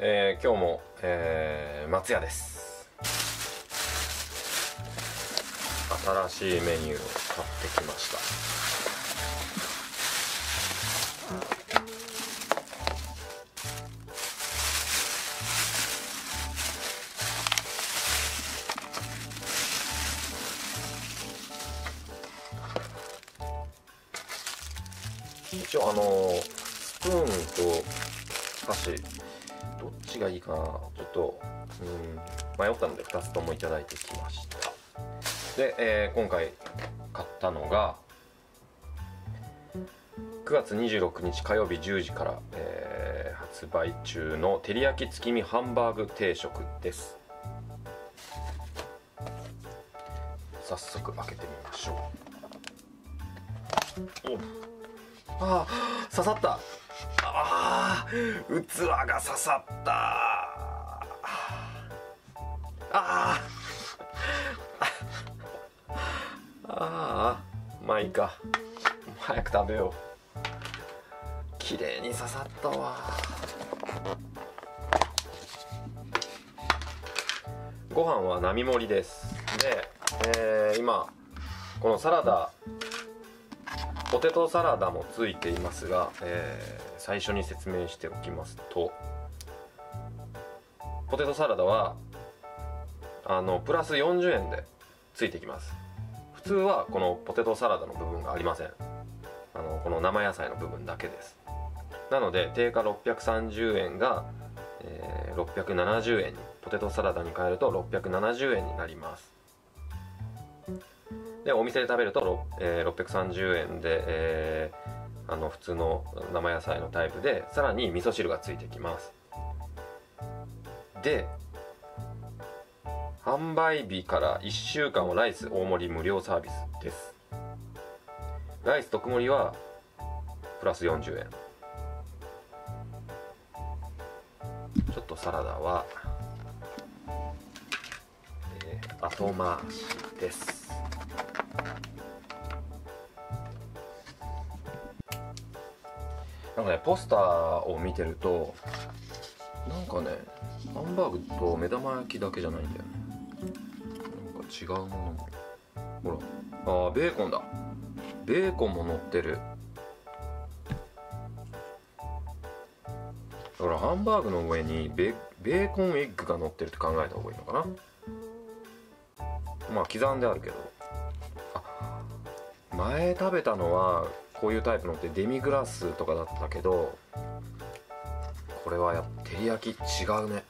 えー、今日も、えー、松屋です。新しいメニューを買ってきました。一応あのスプーンと箸どっちがいいかなちょっとうん迷ったので2つともいただいてきました。で、えー今回買ったのが9月26日火曜日10時から、えー発売中の照り焼き月見ハンバーグ定食です。早速開けてみましょう。おあ刺さった。器が刺さった。あー。あまあいいか。早く食べよう。綺麗に刺さったわ。ご飯は並盛りです。で、えー今このサラダポテトサラダもついていますが、えー最初に説明しておきますとポテトサラダはあのプラス40円でついてきます。普通はこのポテトサラダの部分がありません。あのこの生野菜の部分だけです。なので定価630円が、えー670円にポテトサラダに変えると670円になります。でお店で食べると、えー630円で、えーあの普通の生野菜のタイプでさらに味噌汁がついてきます。で販売日から1週間はライス大盛り無料サービスです。ライス特盛りはプラス40円。ちょっとサラダは、えー後回しです。なんかねポスターを見てるとなんかねハンバーグと目玉焼きだけじゃないんだよね。なんか違うもの。もほらあーベーコンだ。ベーコンも乗ってる。だからハンバーグの上にベベーコンエッグが乗ってるって考えた方がいいのかな。まあ刻んであるけど。あ前食べたのはこういうタイプのってデミグラスとかだったけどこれはやっぱ照り焼き違うね。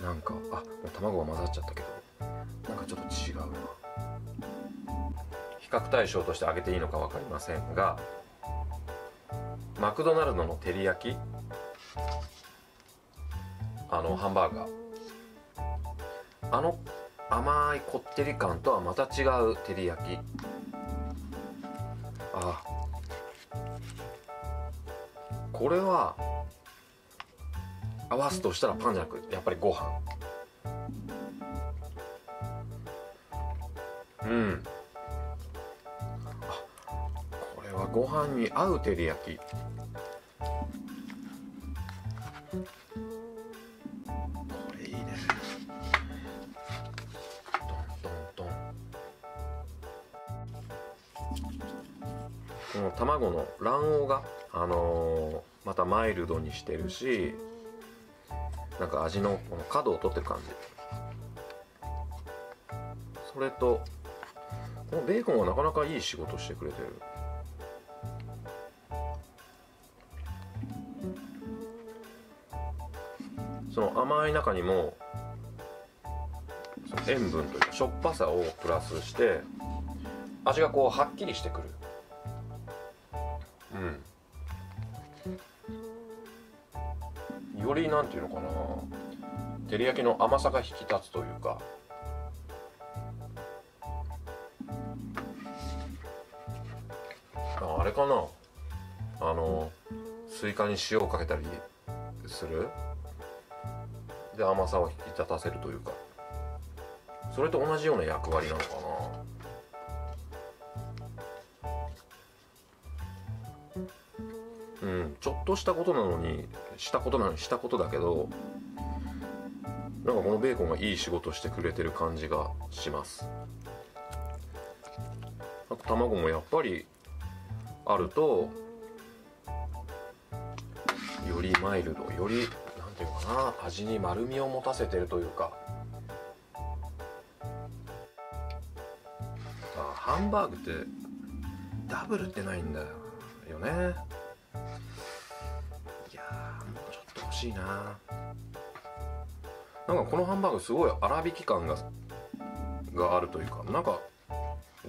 なんかあもう卵が混ざっちゃったけどなんかちょっと違うな。比較対象として挙げていいのか分かりませんがマクドナルドの照り焼きあのハンバーガー。あの甘いこってり感とはまた違う照り焼き。これは合わすとしたらパンじゃなくやっぱりご飯。うん。あこれはご飯に合う照り焼き。これいいね。ドンドンドン。この卵の卵黄があのーまたマイルドにしてるしなんか味のこの角を取ってる感じ。それとこのベーコンはなかなかいい仕事してくれてる。その甘い中にも塩分というかしょっぱさをプラスして味がこうはっきりしてくる。うん。よりなんていうのかな。照り焼きの甘さが引き立つというか。あれかな。あのスイカに塩をかけたりする。で甘さを引き立たせるというか。それと同じような役割なのかな。うん。ちょっとしたことなのにしたことなのにしたことだけどなんかこのベーコンがいい仕事してくれてる感じがします。あと卵もやっぱりあるとよりマイルドよりなんていうかな味に丸みを持たせてるというか。あハンバーグってダブルってないんだよね。しいな。なんかこのハンバーグすごい粗挽き感ががあるというかなんか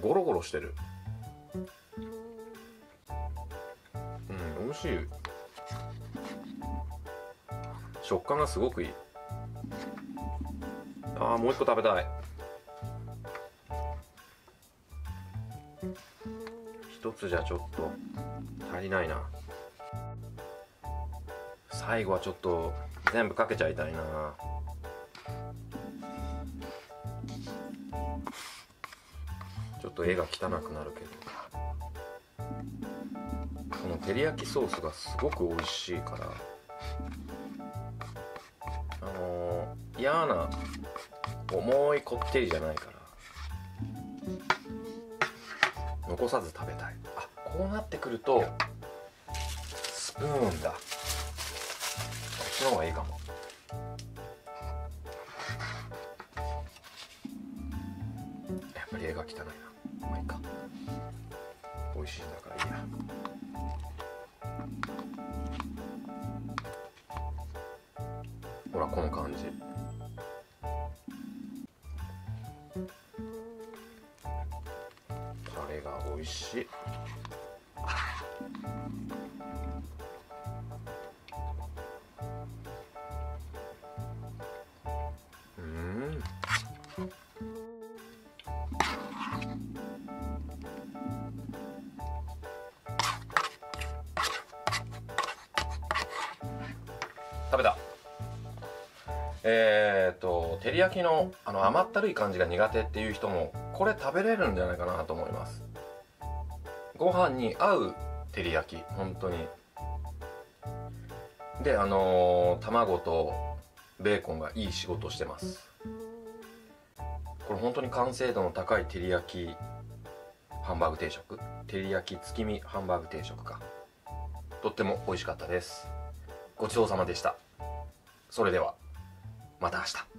ゴロゴロしてる。うん美味しい。食感がすごくいい。ああもう一個食べたい。一つじゃちょっと足りないな。最後はちょっと全部かけちゃいたいな。ちょっと絵が汚くなるけど。この照り焼きソースがすごく美味しいから。あのー嫌な重いこってりじゃないから。残さず食べたい。あこうなってくるとスプーンだ。ちの方がいいかも。やっぱり絵が汚いな。まあいいか。美味しいんだからいいや。ほらこの感じ。タレが美味しい。えー、と照り焼きのあの甘ったるい感じが苦手っていう人もこれ食べれるんじゃないかなと思います。ご飯に合う照り焼き本当に。であのー卵とベーコンがいい仕事してます。これ本当に完成度の高い照り焼きハンバーグ定食？照り焼き月見ハンバーグ定食か。とっても美味しかったです。ごちそうさまでした。それでは。また明日。